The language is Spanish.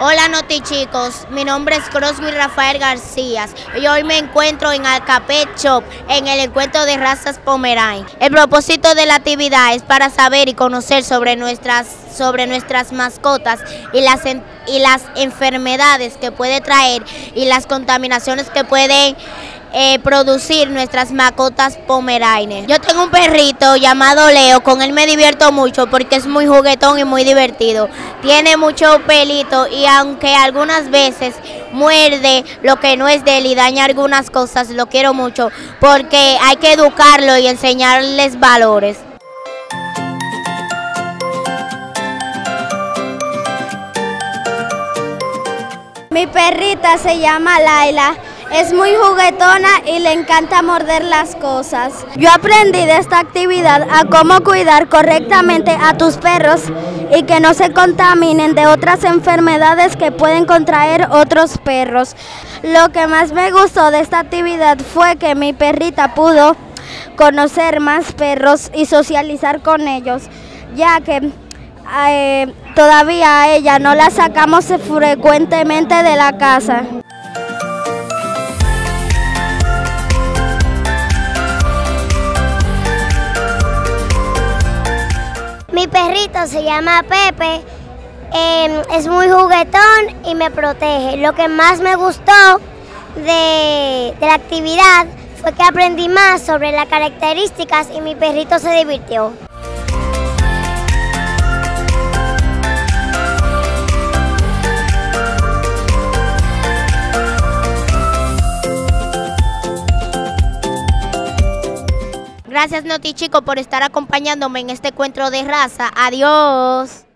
Hola Noti chicos, mi nombre es Crosby Rafael García y hoy me encuentro en Alcapet Shop en el encuentro de razas Pomeranian. El propósito de la actividad es para saber y conocer sobre nuestras, sobre nuestras mascotas y las, y las enfermedades que puede traer y las contaminaciones que pueden eh, producir nuestras mascotas pomeraines. Yo tengo un perrito llamado Leo, con él me divierto mucho porque es muy juguetón y muy divertido. Tiene mucho pelito y aunque algunas veces muerde lo que no es de él y daña algunas cosas, lo quiero mucho porque hay que educarlo y enseñarles valores. Mi perrita se llama Laila. Es muy juguetona y le encanta morder las cosas. Yo aprendí de esta actividad a cómo cuidar correctamente a tus perros y que no se contaminen de otras enfermedades que pueden contraer otros perros. Lo que más me gustó de esta actividad fue que mi perrita pudo conocer más perros y socializar con ellos, ya que eh, todavía a ella no la sacamos frecuentemente de la casa. Perrito se llama Pepe, em, es muy juguetón y me protege. Lo que más me gustó de, de la actividad fue que aprendí más sobre las características y mi perrito se divirtió. Gracias Noti Chico por estar acompañándome en este encuentro de raza. Adiós.